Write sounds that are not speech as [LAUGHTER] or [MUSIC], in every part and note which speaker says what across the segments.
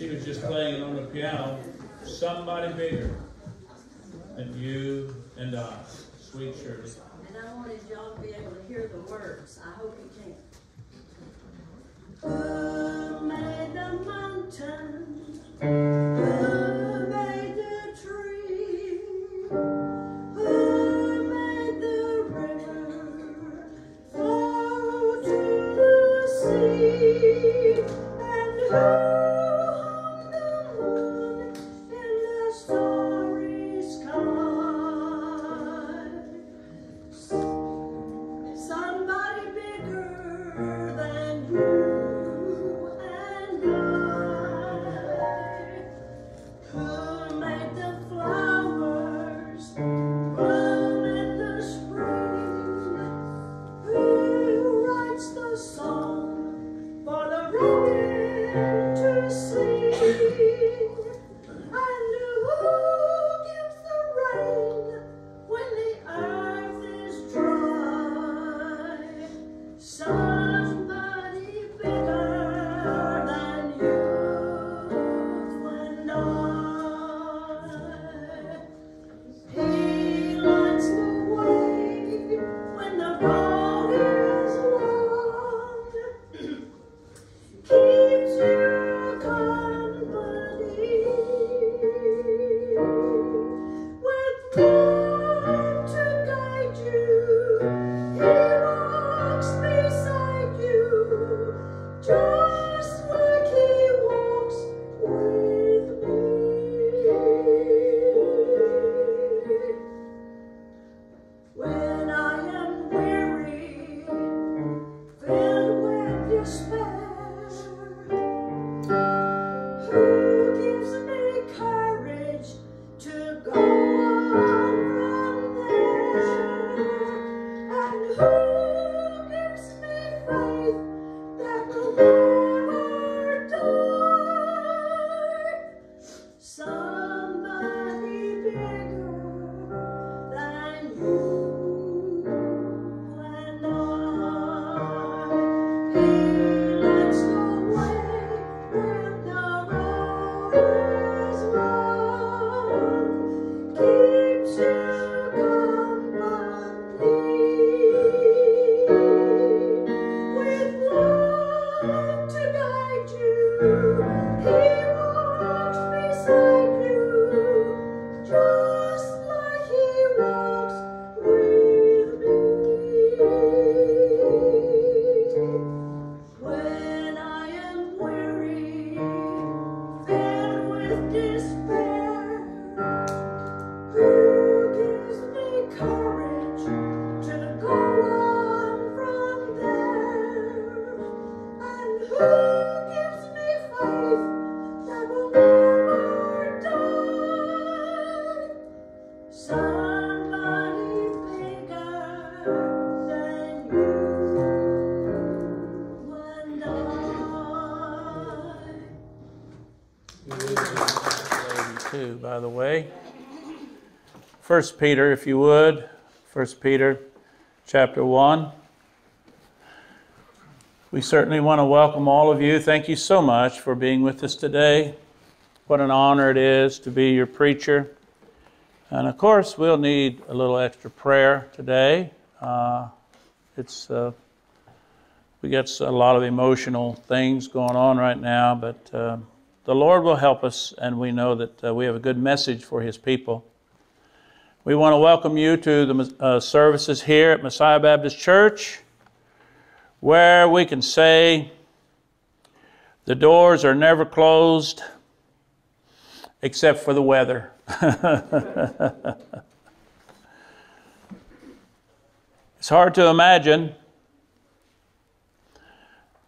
Speaker 1: she was just playing it on the piano. Somebody bigger than you and I. Sweet Shirley.
Speaker 2: And I wanted y'all to be able to hear the words. I hope you can. Who made the mountain?
Speaker 1: 1 Peter, if you would. 1 Peter chapter 1. We certainly want to welcome all of you. Thank you so much for being with us today. What an honor it is to be your preacher. And of course, we'll need a little extra prayer today. Uh, it's uh, we got a lot of emotional things going on right now, but uh, the Lord will help us, and we know that uh, we have a good message for His people. We want to welcome you to the uh, services here at Messiah Baptist Church, where we can say the doors are never closed except for the weather. [LAUGHS] it's hard to imagine,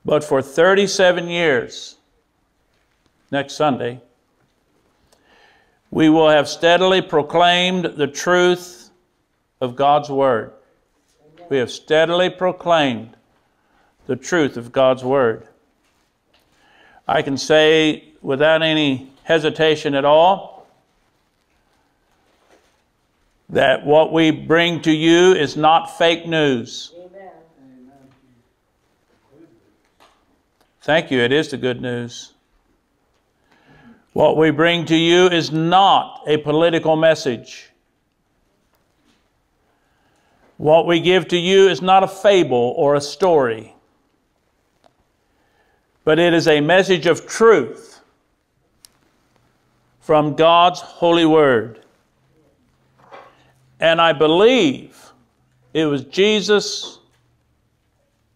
Speaker 1: but for 37 years, next Sunday, we will have steadily proclaimed the truth of God's Word. We have steadily proclaimed the truth of God's Word. I can say without any hesitation at all that what we bring to you is not fake news. Thank you, it is the good news. What we bring to you is not a political message. What we give to you is not a fable or a story, but it is a message of truth from God's holy word. And I believe it was Jesus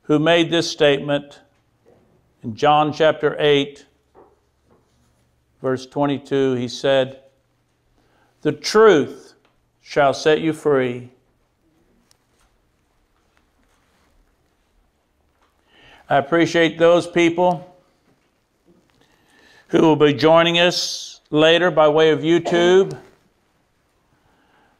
Speaker 1: who made this statement in John chapter 8, verse 22. He said, The truth shall set you free. I appreciate those people who will be joining us later by way of YouTube.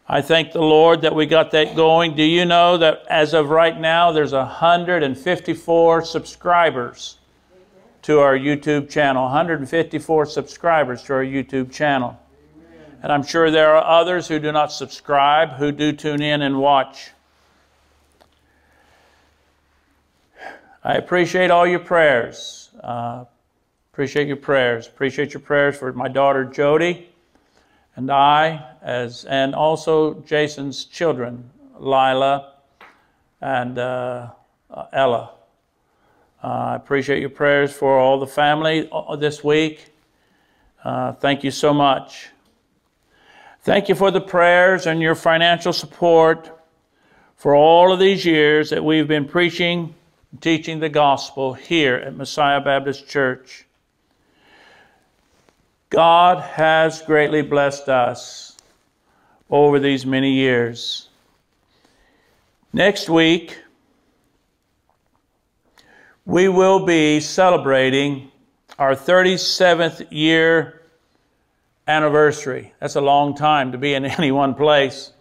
Speaker 1: I thank the Lord that we got that going. Do you know that as of right now, there's 154 subscribers to our YouTube channel? 154 subscribers to our YouTube channel. And I'm sure there are others who do not subscribe who do tune in and watch. I appreciate all your prayers. Uh, appreciate your prayers. Appreciate your prayers for my daughter Jody and I, as and also Jason's children, Lila and uh, uh, Uh, I appreciate your prayers for all the family uh, this week. Uh, thank you so much. Thank you for the prayers and your financial support for all of these years that we've been preaching and teaching the gospel here at Messiah Baptist Church. God has greatly blessed us over these many years. Next week, we will be celebrating our 37th year anniversary. That's a long time to be in [LAUGHS] any one place.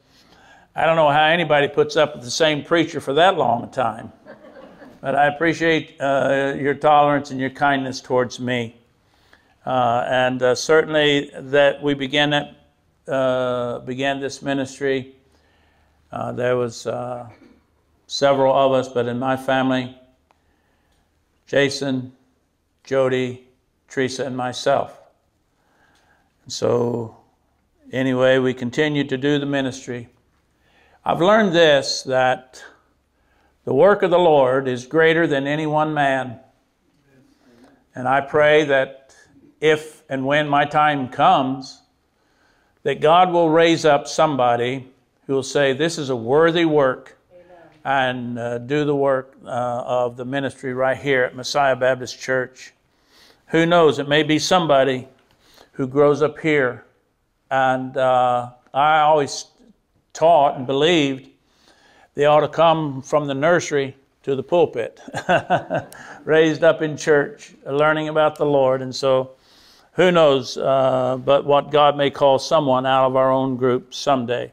Speaker 1: I don't know how anybody puts up with the same preacher for that long a time. But I appreciate uh, your tolerance and your kindness towards me. Uh, and uh, certainly that we began, that, uh, began this ministry. Uh, there was uh, several of us, but in my family, Jason, Jody, Teresa, and myself. And so anyway, we continued to do the ministry. I've learned this, that the work of the Lord is greater than any one man. And I pray that if and when my time comes, that God will raise up somebody who will say, This is a worthy work. And uh, do the work uh, of the ministry right here at Messiah Baptist Church. Who knows? It may be somebody who grows up here. And uh, I always taught and believed they ought to come from the nursery to the pulpit, [LAUGHS] raised up in church, learning about the Lord. And so, who knows uh, but what God may call someone out of our own group someday.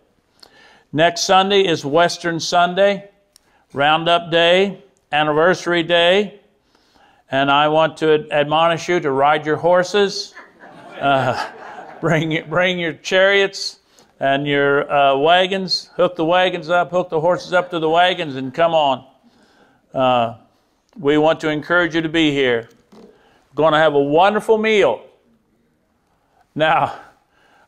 Speaker 1: Next Sunday is Western Sunday, Roundup Day, Anniversary Day. And I want to admonish you to ride your horses, uh, [LAUGHS] bring, bring your chariots, and your uh, wagons, hook the wagons up, hook the horses up to the wagons, and come on. Uh, we want to encourage you to be here. We're going to have a wonderful meal. Now,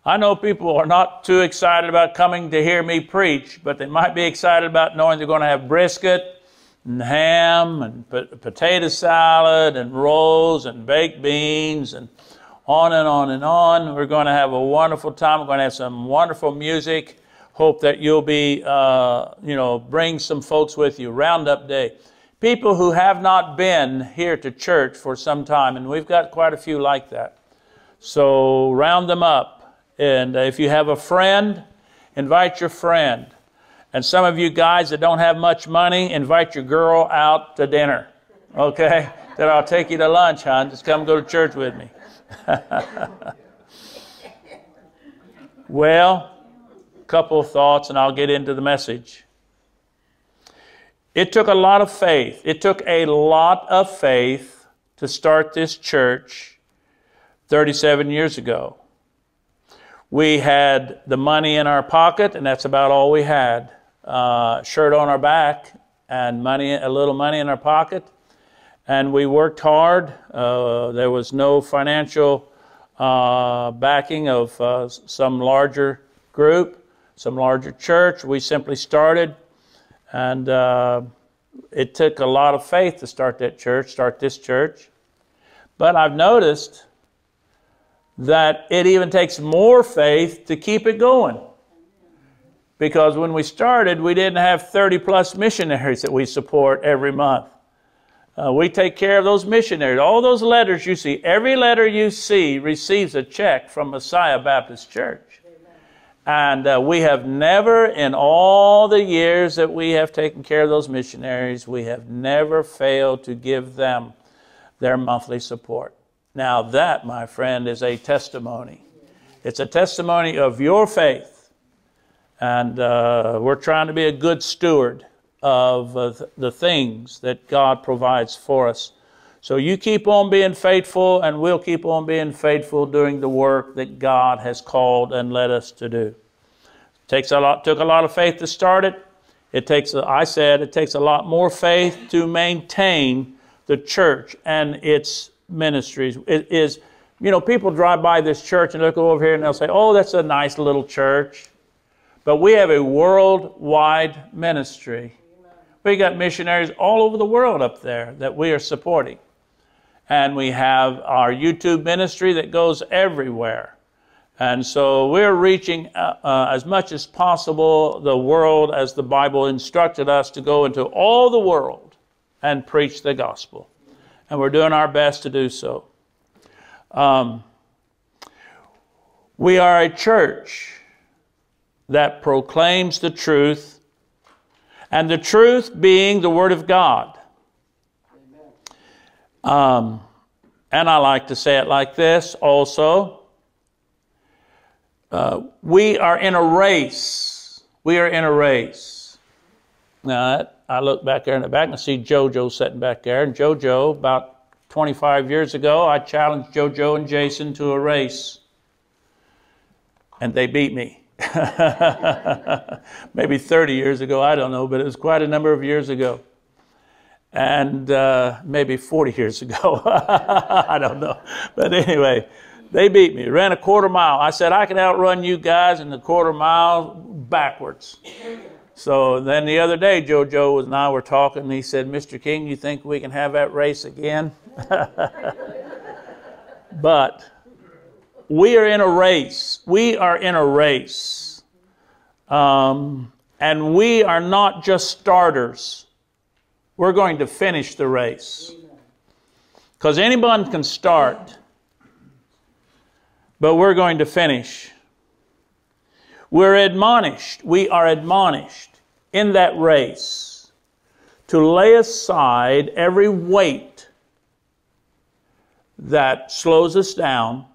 Speaker 1: I know people are not too excited about coming to hear me preach, but they might be excited about knowing they're going to have brisket and ham and potato salad and rolls and baked beans and on and on and on. We're going to have a wonderful time. We're going to have some wonderful music. Hope that you'll be, uh, you know, bring some folks with you. Roundup Day. People who have not been here to church for some time, and we've got quite a few like that. So round them up. And uh, if you have a friend, invite your friend. And some of you guys that don't have much money, invite your girl out to dinner. Okay? [LAUGHS] that I'll take you to lunch, hon. Just come go to church with me. [LAUGHS] well, a couple of thoughts and I'll get into the message. It took a lot of faith. It took a lot of faith to start this church 37 years ago. We had the money in our pocket, and that's about all we had. Uh, shirt on our back and money, a little money in our pocket and we worked hard. Uh, there was no financial uh, backing of uh, some larger group, some larger church. We simply started, and uh, it took a lot of faith to start that church, start this church. But I've noticed that it even takes more faith to keep it going. Because when we started, we didn't have 30 plus missionaries that we support every month. Uh, we take care of those missionaries. All those letters you see, every letter you see receives a check from Messiah Baptist Church. And uh, we have never, in all the years that we have taken care of those missionaries, we have never failed to give them their monthly support. Now, that, my friend, is a testimony. It's a testimony of your faith. And uh, we're trying to be a good steward of uh, the things that God provides for us. So you keep on being faithful, and we'll keep on being faithful doing the work that God has called and led us to do. Takes a lot, took a lot of faith to start it. It takes, I said, it takes a lot more faith to maintain the church and its ministries. is, you know, people drive by this church and look over here and they'll say, "Oh, that's a nice little church," but we have a worldwide ministry we got missionaries all over the world up there that we are supporting. And we have our YouTube ministry that goes everywhere. And so we're reaching uh, uh, as much as possible the world as the Bible instructed us to go into all the world and preach the gospel. And we're doing our best to do so. Um, we are a church that proclaims the truth and the truth being the Word of God. Um, and I like to say it like this also. Uh, we are in a race. We are in a race. Now, I look back there in the back and I see JoJo sitting back there. And JoJo, about 25 years ago, I challenged JoJo and Jason to a race. And they beat me. [LAUGHS] Maybe 30 years ago, I don't know, but it was quite a number of years ago. And uh, maybe 40 years ago, [LAUGHS] I don't know. But anyway, they beat me. Ran a quarter mile. I said, I can outrun you guys in the quarter mile backwards. So then the other day, JoJo was and I were talking, he said, Mr. King, you think we can have that race again? [LAUGHS] but we are in a race. We are in a race. Um, and we are not just starters. We're going to finish the race. Because anyone can start, but we're going to finish. We're admonished, we are admonished in that race to lay aside every weight that slows us down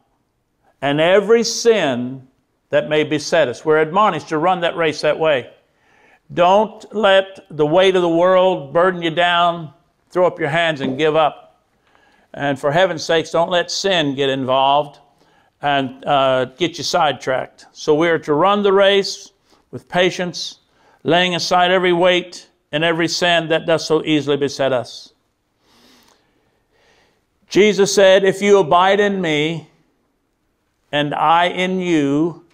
Speaker 1: and every sin that may beset us. We're admonished to run that race that way. Don't let the weight of the world burden you down, throw up your hands and give up. And for heaven's sakes, don't let sin get involved and uh, get you sidetracked. So we are to run the race with patience, laying aside every weight and every sin that does so easily beset us. Jesus said, If you abide in me, and I in you,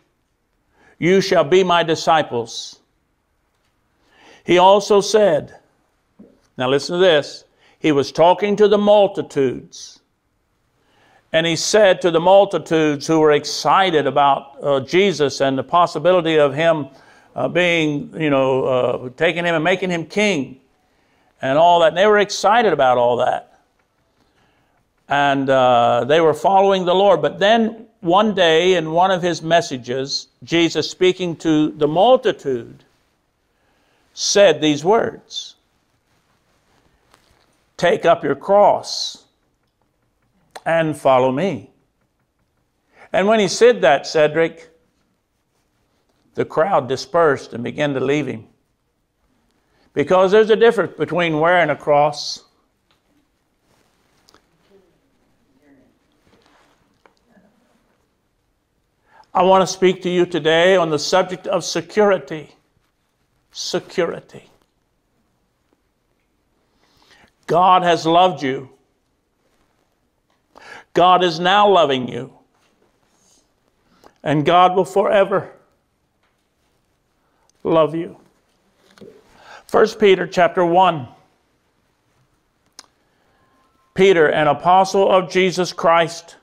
Speaker 1: you shall be my disciples. He also said, now listen to this, he was talking to the multitudes. And he said to the multitudes who were excited about uh, Jesus and the possibility of him uh, being, you know, uh, taking him and making him king and all that. And they were excited about all that. And uh, they were following the Lord. But then one day in one of his messages, Jesus speaking to the multitude said these words Take up your cross and follow me. And when he said that, Cedric, the crowd dispersed and began to leave him. Because there's a difference between wearing a cross I want to speak to you today on the subject of security. Security. God has loved you. God is now loving you. And God will forever love you. 1 Peter chapter 1. Peter, an apostle of Jesus Christ,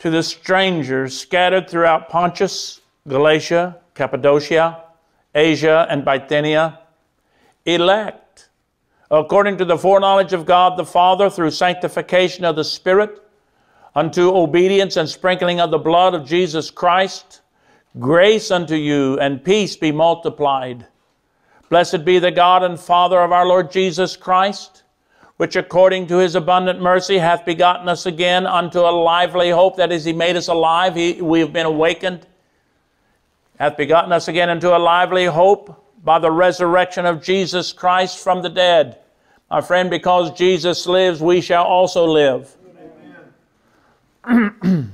Speaker 1: to the strangers scattered throughout Pontus, Galatia, Cappadocia, Asia, and Bithynia, elect, according to the foreknowledge of God the Father, through sanctification of the Spirit, unto obedience and sprinkling of the blood of Jesus Christ, grace unto you and peace be multiplied. Blessed be the God and Father of our Lord Jesus Christ, which according to his abundant mercy hath begotten us again unto a lively hope. That is, he made us alive. He, we have been awakened. Hath begotten us again into a lively hope by the resurrection of Jesus Christ from the dead. My friend, because Jesus lives, we shall also live. [CLEARS THROAT]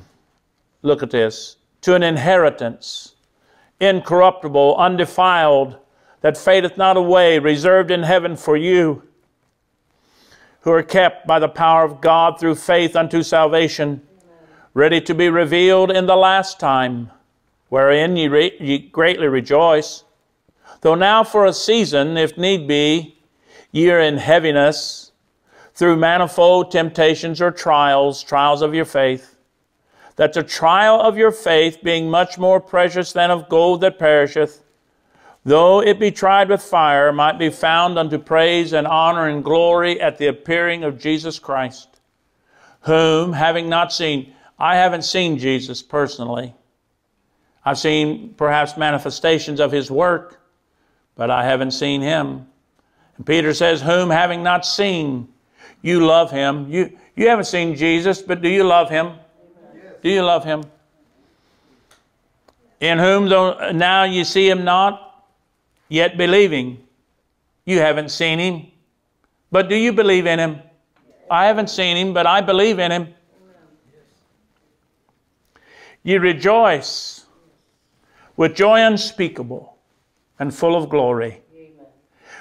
Speaker 1: Look at this. To an inheritance, incorruptible, undefiled, that fadeth not away, reserved in heaven for you, who are kept by the power of God through faith unto salvation, ready to be revealed in the last time, wherein ye, re- ye greatly rejoice. Though now for a season, if need be, ye are in heaviness, through manifold temptations or trials, trials of your faith, that the trial of your faith, being much more precious than of gold that perisheth, though it be tried with fire, might be found unto praise and honor and glory at the appearing of Jesus Christ, whom, having not seen, I haven't seen Jesus personally. I've seen perhaps manifestations of his work, but I haven't seen him. And Peter says, Whom having not seen, you love him. You, you haven't seen Jesus, but do you love him? Do you love him? In whom though now you see him not, yet believing. You haven't seen him, but do you believe in him? I haven't seen him, but I believe in him. You rejoice with joy unspeakable and full of glory,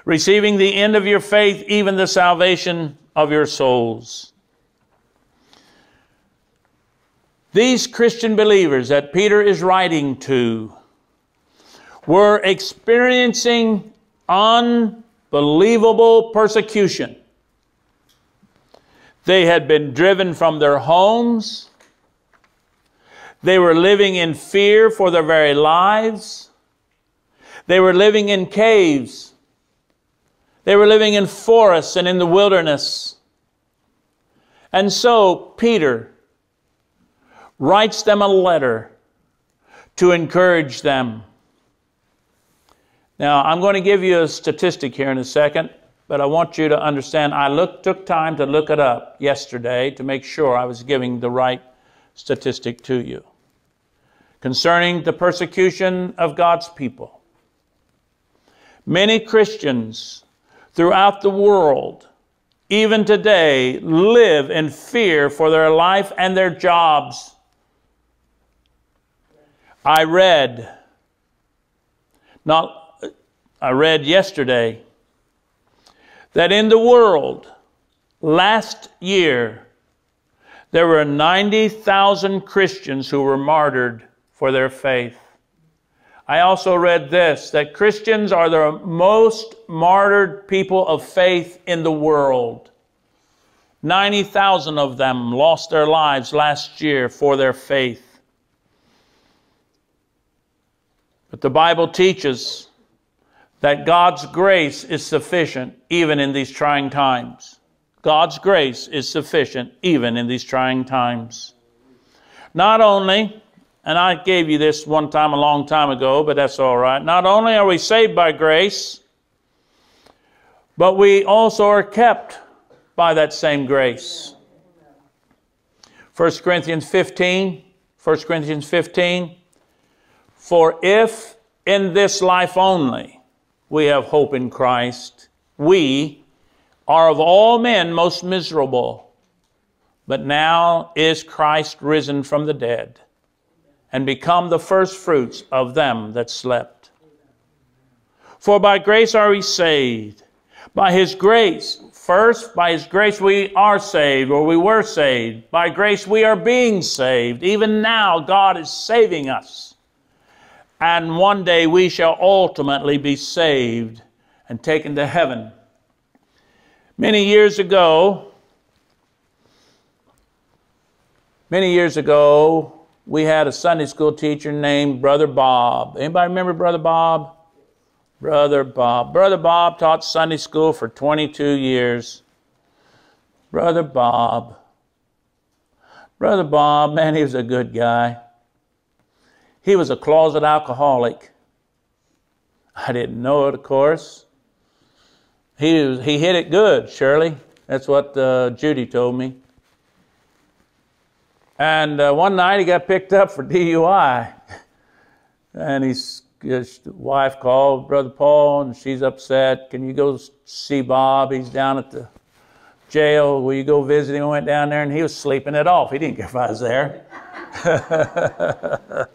Speaker 1: receiving the end of your faith, even the salvation of your souls. These Christian believers that Peter is writing to were experiencing unbelievable persecution. They had been driven from their homes. They were living in fear for their very lives. They were living in caves. They were living in forests and in the wilderness. And so Peter writes them a letter to encourage them. Now, I'm going to give you a statistic here in a second, but I want you to understand I look, took time to look it up yesterday to make sure I was giving the right statistic to you concerning the persecution of God's people. Many Christians throughout the world, even today, live in fear for their life and their jobs. I read, not, I read yesterday that in the world last year there were 90,000 Christians who were martyred for their faith. I also read this that Christians are the most martyred people of faith in the world. 90,000 of them lost their lives last year for their faith. But the Bible teaches that God's grace is sufficient even in these trying times. God's grace is sufficient even in these trying times. Not only and I gave you this one time a long time ago, but that's all right. Not only are we saved by grace, but we also are kept by that same grace. 1 Corinthians 15, 1 Corinthians 15, for if in this life only we have hope in Christ, we are of all men most miserable. But now is Christ risen from the dead and become the firstfruits of them that slept. For by grace are we saved, by his grace, First, by His grace, we are saved, or we were saved. By grace, we are being saved. Even now, God is saving us. And one day we shall ultimately be saved and taken to heaven. Many years ago, many years ago, we had a Sunday school teacher named Brother Bob. Anybody remember Brother Bob? Brother Bob. Brother Bob taught Sunday school for 22 years. Brother Bob. Brother Bob, man, he was a good guy. He was a closet alcoholic. I didn't know it, of course. He, was, he hit it good, Shirley. That's what uh, Judy told me. And uh, one night he got picked up for [LAUGHS] DUI. And his, his wife called Brother Paul, and she's upset. Can you go see Bob? He's down at the jail. Will you go visit him? I went down there, and he was sleeping it off. He didn't care if I was there. [LAUGHS]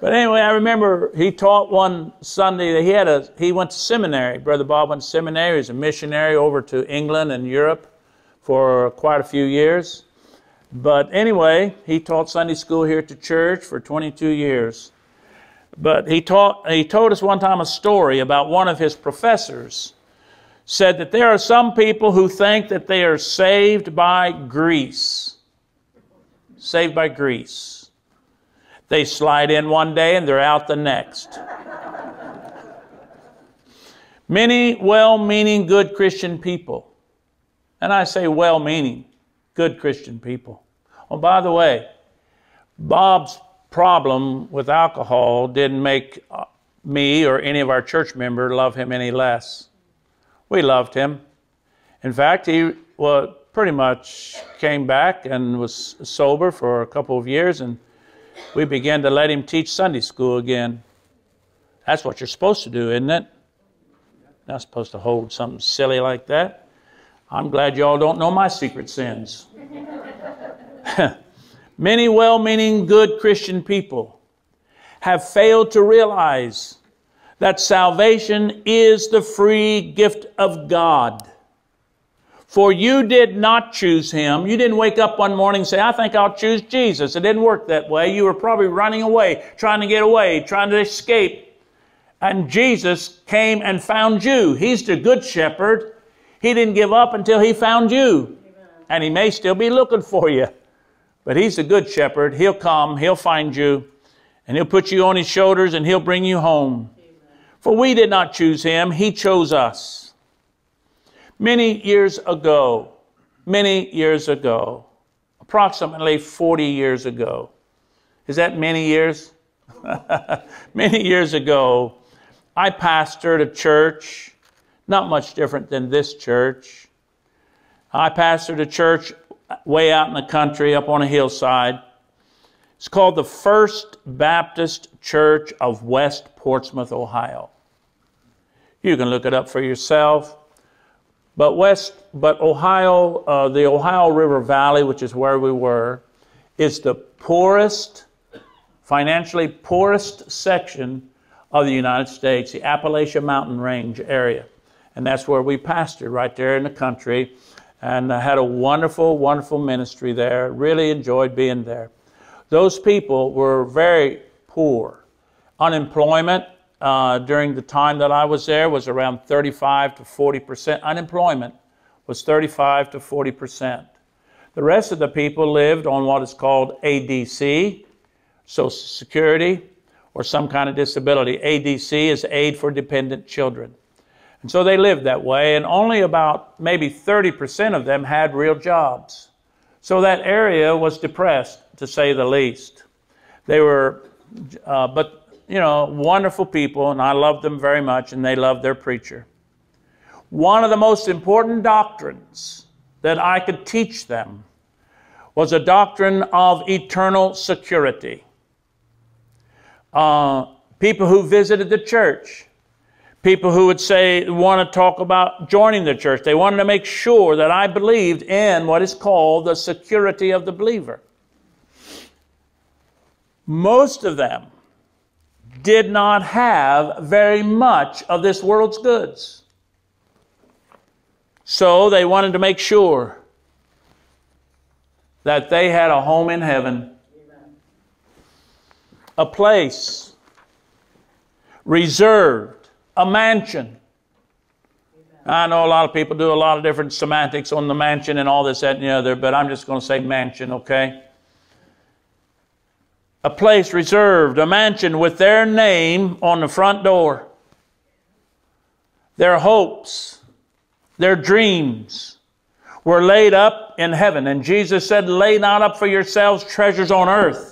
Speaker 1: but anyway, I remember he taught one Sunday that he had a he went to seminary. Brother Bob went to seminary. He was a missionary over to England and Europe for quite a few years. But anyway, he taught Sunday school here at the church for 22 years. But he taught he told us one time a story about one of his professors said that there are some people who think that they are saved by grease. Saved by grease. They slide in one day and they're out the next. Many well meaning, good Christian people, and I say well meaning, good Christian people. Oh, by the way, Bob's problem with alcohol didn't make uh, me or any of our church members love him any less. We loved him. In fact, he well, pretty much came back and was sober for a couple of years, and we began to let him teach Sunday school again. That's what you're supposed to do, isn't it? Not supposed to hold something silly like that. I'm glad y'all don't know my secret sins. [COUGHS] Many well meaning, good Christian people have failed to realize that salvation is the free gift of God. For you did not choose him. You didn't wake up one morning and say, I think I'll choose Jesus. It didn't work that way. You were probably running away, trying to get away, trying to escape. And Jesus came and found you. He's the good shepherd. He didn't give up until he found you. And he may still be looking for you. But he's the good shepherd. He'll come, he'll find you, and he'll put you on his shoulders and he'll bring you home. For we did not choose him, he chose us. Many years ago, many years ago, approximately 40 years ago. Is that many years? [LAUGHS] many years ago, I pastored a church, not much different than this church. I pastored a church way out in the country up on a hillside. It's called the First Baptist Church of West Portsmouth, Ohio. You can look it up for yourself. But West, but Ohio, uh, the Ohio River Valley, which is where we were, is the poorest, financially poorest section of the United States, the Appalachian Mountain Range area. And that's where we pastored, right there in the country. And I had a wonderful, wonderful ministry there. Really enjoyed being there. Those people were very poor. Unemployment uh, during the time that I was there was around 35 to 40 percent. Unemployment was 35 to 40 percent. The rest of the people lived on what is called ADC, Social Security, or some kind of disability. ADC is Aid for Dependent Children. And so they lived that way, and only about maybe 30% of them had real jobs. So that area was depressed, to say the least. They were, uh, but, you know, wonderful people, and I loved them very much, and they loved their preacher. One of the most important doctrines that I could teach them was a doctrine of eternal security. Uh, people who visited the church people who would say want to talk about joining the church. They wanted to make sure that I believed in what is called the security of the believer. Most of them did not have very much of this world's goods. So they wanted to make sure that they had a home in heaven, a place reserved, a mansion. I know a lot of people do a lot of different semantics on the mansion and all this, that, and the other, but I'm just going to say mansion, okay? A place reserved, a mansion with their name on the front door. Their hopes, their dreams were laid up in heaven. And Jesus said, Lay not up for yourselves treasures on earth,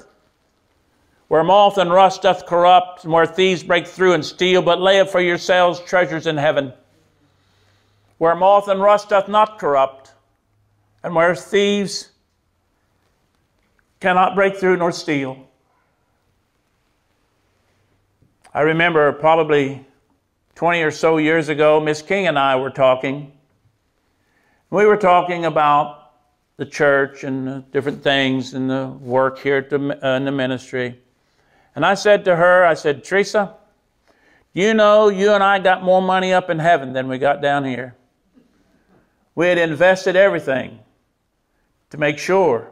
Speaker 1: where moth and rust doth corrupt, and where thieves break through and steal, but lay up for yourselves treasures in heaven where moth and rust doth not corrupt, and where thieves cannot break through nor steal. I remember probably 20 or so years ago, Miss King and I were talking. We were talking about the church and the different things and the work here the, uh, in the ministry. And I said to her, I said, Teresa, you know you and I got more money up in heaven than we got down here. We had invested everything to make sure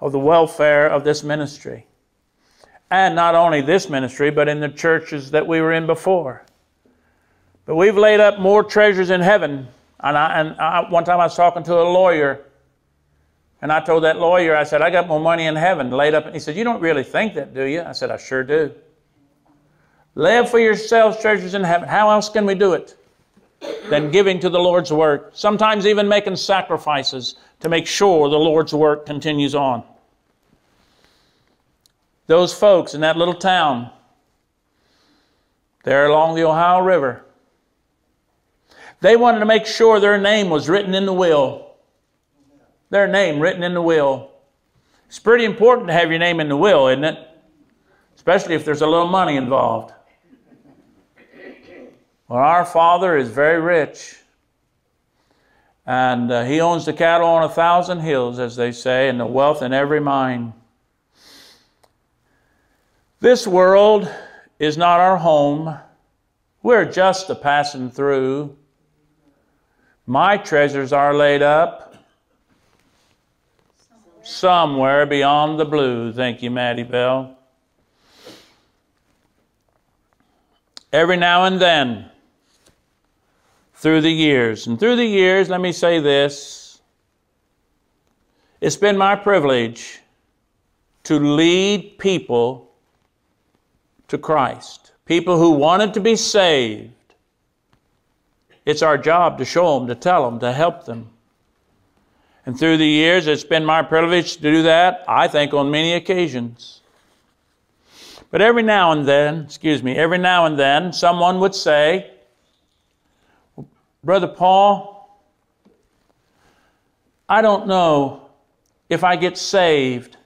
Speaker 1: of the welfare of this ministry. And not only this ministry, but in the churches that we were in before. But we've laid up more treasures in heaven. And, I, and I, one time I was talking to a lawyer, and I told that lawyer, I said, I got more money in heaven laid up. And he said, You don't really think that, do you? I said, I sure do. Lay up for yourselves treasures in heaven. How else can we do it? than giving to the Lord's work, sometimes even making sacrifices to make sure the Lord's work continues on. Those folks in that little town there along the Ohio River, they wanted to make sure their name was written in the will. Their name written in the will. It's pretty important to have your name in the will, isn't it? Especially if there's a little money involved. Well, our Father is very rich. And uh, He owns the cattle on a thousand hills, as they say, and the wealth in every mine. This world is not our home. We're just a passing through. My treasures are laid up somewhere beyond the blue. Thank you, Maddie Bell. Every now and then, through the years. And through the years, let me say this it's been my privilege to lead people to Christ, people who wanted to be saved. It's our job to show them, to tell them, to help them. And through the years, it's been my privilege to do that, I think, on many occasions. But every now and then, excuse me, every now and then, someone would say, Brother Paul, I don't know if I get saved.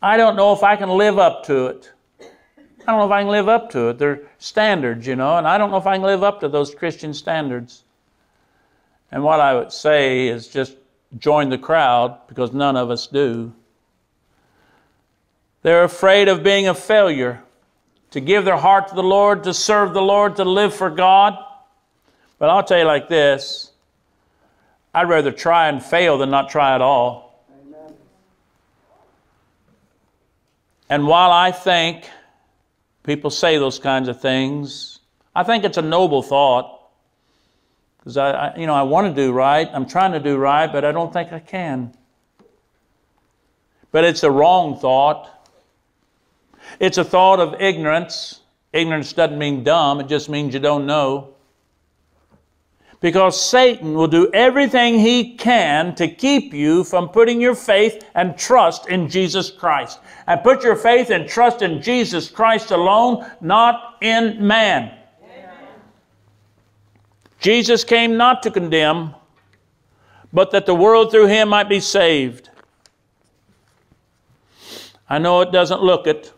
Speaker 1: I don't know if I can live up to it. I don't know if I can live up to it. They're standards, you know, and I don't know if I can live up to those Christian standards. And what I would say is just join the crowd because none of us do. They're afraid of being a failure, to give their heart to the Lord, to serve the Lord, to live for God. But I'll tell you like this I'd rather try and fail than not try at all. Amen. And while I think people say those kinds of things, I think it's a noble thought. Because I, I, you know, I want to do right. I'm trying to do right, but I don't think I can. But it's a wrong thought. It's a thought of ignorance. Ignorance doesn't mean dumb, it just means you don't know because Satan will do everything he can to keep you from putting your faith and trust in Jesus Christ. And put your faith and trust in Jesus Christ alone, not in man. Jesus came not to condemn, but that the world through him might be saved. I know it doesn't look it,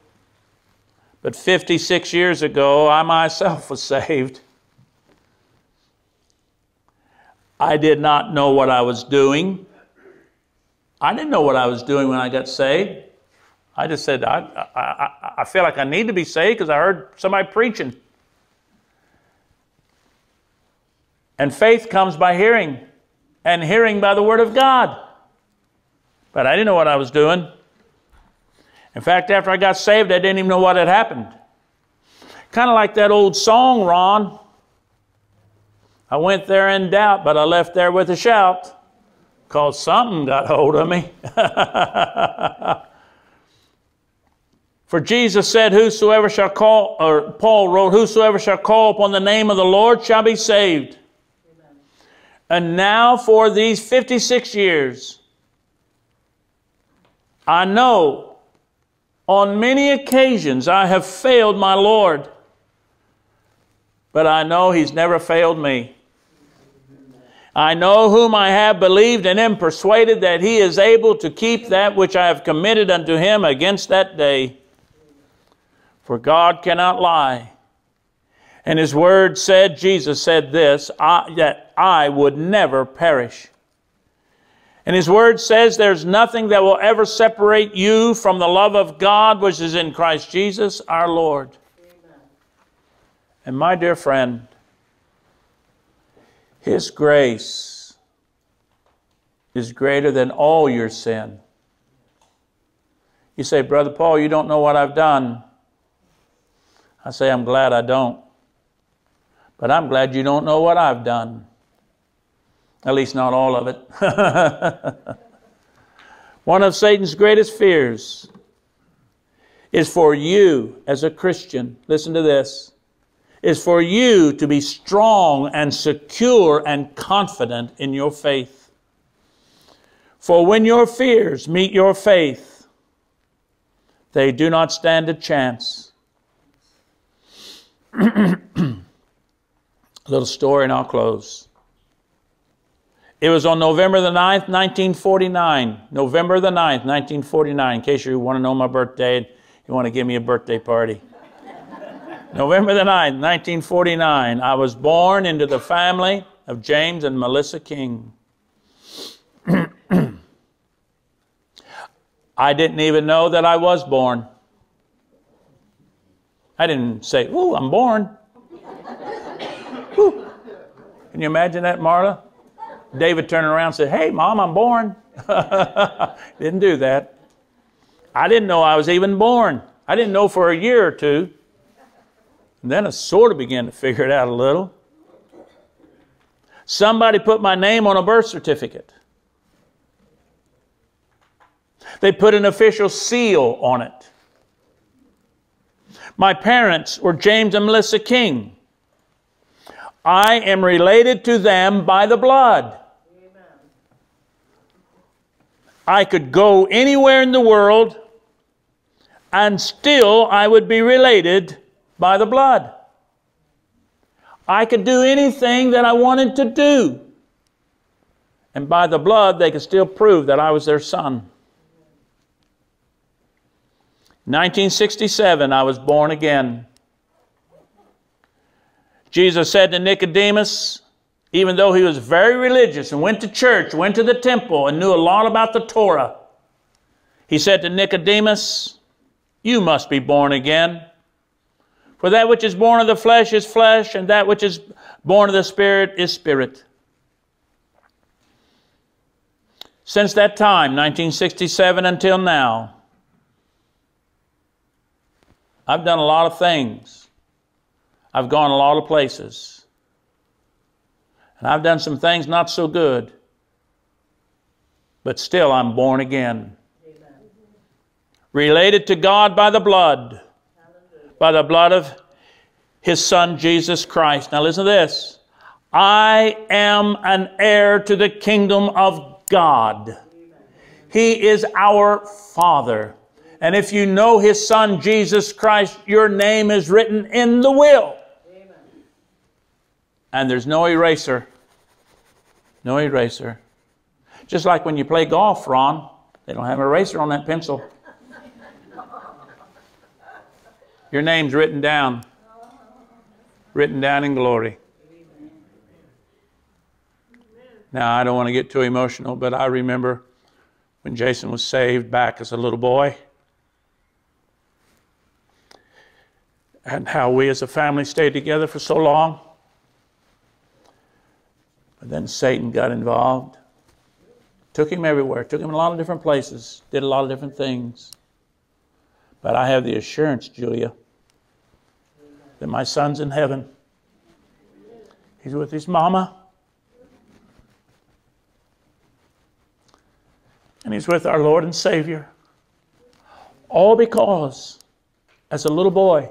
Speaker 1: but 56 years ago, I myself [LAUGHS] was saved. I did not know what I was doing. I didn't know what I was doing when I got saved. I just said, I, I, I feel like I need to be saved because I heard somebody preaching. And faith comes by hearing, and hearing by the Word of God. But I didn't know what I was doing. In fact, after I got saved, I didn't even know what had happened. Kind of like that old song, Ron. I went there in doubt, but I left there with a shout because something got hold of me. [LAUGHS] For Jesus said, Whosoever shall call, or Paul wrote, Whosoever shall call upon the name of the Lord shall be saved. And now, for these 56 years, I know on many occasions I have failed my Lord, but I know He's never failed me. I know whom I have believed and am persuaded that He is able to keep that which I have committed unto Him against that day. For God cannot lie. And his word said, Jesus said this, I, that I would never perish. And his word says there's nothing that will ever separate you from the love of God which is in Christ Jesus our Lord. Amen. And my dear friend, his grace is greater than all your sin. You say, Brother Paul, you don't know what I've done. I say, I'm glad I don't. But I'm glad you don't know what I've done. At least, not all of it. [LAUGHS] One of Satan's greatest fears is for you as a Christian, listen to this, is for you to be strong and secure and confident in your faith. For when your fears meet your faith, they do not stand a chance. [CLEARS THROAT] a little story and I'll close. It was on November the 9th, 1949. November the 9th, 1949, in case you want to know my birthday, and you want to give me a birthday party. [LAUGHS] November the 9th, 1949, I was born into the family of James and Melissa King. [CLEARS THROAT] I didn't even know that I was born. I didn't say, Ooh, I'm born. Can you imagine that, Marla? David turning around and said, Hey, Mom, I'm born. [LAUGHS] didn't do that. I didn't know I was even born. I didn't know for a year or two. And then I sort of began to figure it out a little. Somebody put my name on a birth certificate. They put an official seal on it. My parents were James and Melissa King. I am related to them by the blood. Amen. I could go anywhere in the world and still I would be related by the blood. I could do anything that I wanted to do. And by the blood, they could still prove that I was their son. 1967, I was born again. Jesus said to Nicodemus, even though he was very religious and went to church, went to the temple, and knew a lot about the Torah, he said to Nicodemus, You must be born again. For that which is born of the flesh is flesh, and that which is born of the Spirit is spirit. Since that time, 1967 until now, I've done a lot of things. I've gone a lot of places. And I've done some things not so good. But still, I'm born again. Amen. Related to God by the blood, by the blood of His Son, Jesus Christ. Now, listen to this I am an heir to the kingdom of God. He is our Father. And if you know His Son, Jesus Christ, your name is written in the will. And there's no eraser. No eraser. Just like when you play golf, Ron, they don't have an eraser on that pencil. Your name's written down. Written down in glory. Now, I don't want to get too emotional, but I remember when Jason was saved back as a little boy. and how we as a family stayed together for so long. Then Satan got involved, took him everywhere, took him in a lot of different places, did a lot of different things. But I have the assurance, Julia, that my son's in heaven. He's with his mama. And he's with our Lord and Savior. All because, as a little boy,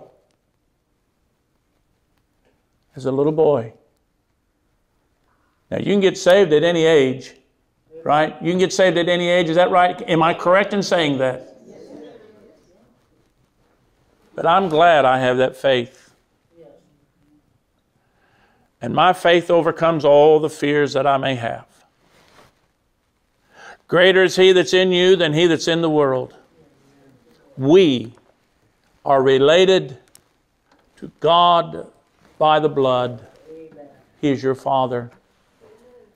Speaker 1: as a little boy, now you can get saved at any age, right? You can get saved at any age. Is that right? Am I correct in saying that? But I'm glad I have that faith. And my faith overcomes all the fears that I may have. Greater is he that's in you than he that's in the world. We are related to God by the blood. He is your Father.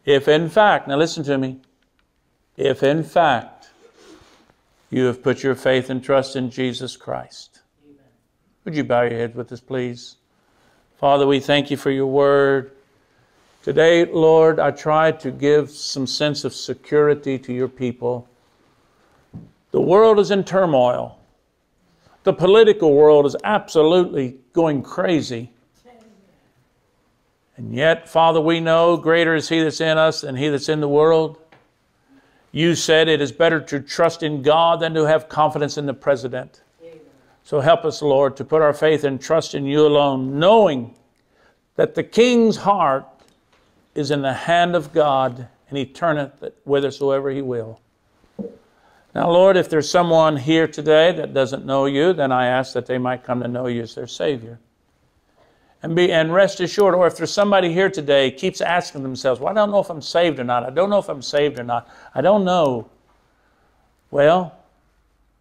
Speaker 1: If in fact, now listen to me, if in fact you have put your faith and trust in Jesus Christ, Amen. would you bow your heads with us, please? Father, we thank you for your word. Today, Lord, I try to give some sense of security to your people. The world is in turmoil. The political world is absolutely going crazy. And yet, Father, we know greater is He that's in us than He that's in the world. You said it is better to trust in God than to have confidence in the president. So help us, Lord, to put our faith and trust in you alone, knowing that the king's heart is in the hand of God, and he turneth it whithersoever he will. Now, Lord, if there's someone here today that doesn't know you, then I ask that they might come to know you as their Savior. And, be, and rest assured, or if there's somebody here today keeps asking themselves, well, I don't know if I'm saved or not. I don't know if I'm saved or not. I don't know. Well,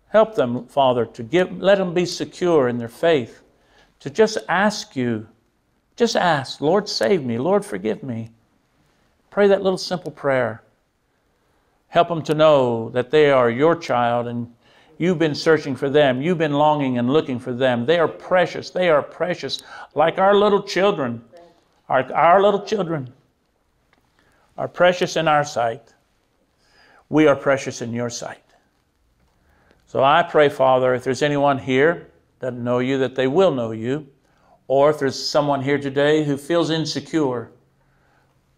Speaker 1: help them, Father, to give, let them be secure in their faith, to just ask you, just ask, Lord, save me, Lord, forgive me. Pray that little simple prayer. Help them to know that they are your child and you've been searching for them. You've been longing and looking for them. They are precious. They are precious, like our little children. Our, our little children are precious in our sight. We are precious in your sight. So I pray, Father, if there's anyone here that know you, that they will know you, or if there's someone here today who feels insecure,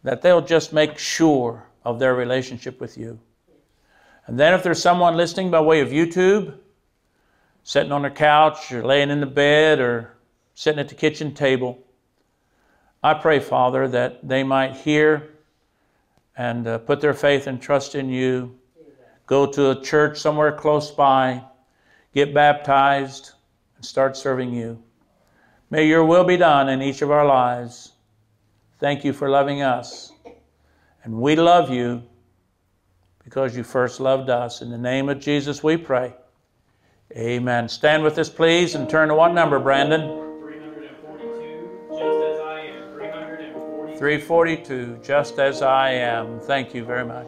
Speaker 1: that they'll just make sure of their relationship with you. And then if there's someone listening by way of YouTube, sitting on their couch or laying in the bed or sitting at the kitchen table, I pray, Father, that they might hear and uh, put their faith and trust in you, go to a church somewhere close by, get baptized, and start serving you. May your will be done in each of our lives. Thank you for loving us. And we love you because you first loved us. In the name of Jesus, we pray. Amen. Stand with us, please, and turn to what number, Brandon?
Speaker 3: 342, just as I am. 342.
Speaker 1: 342, just as I am. Thank you very much.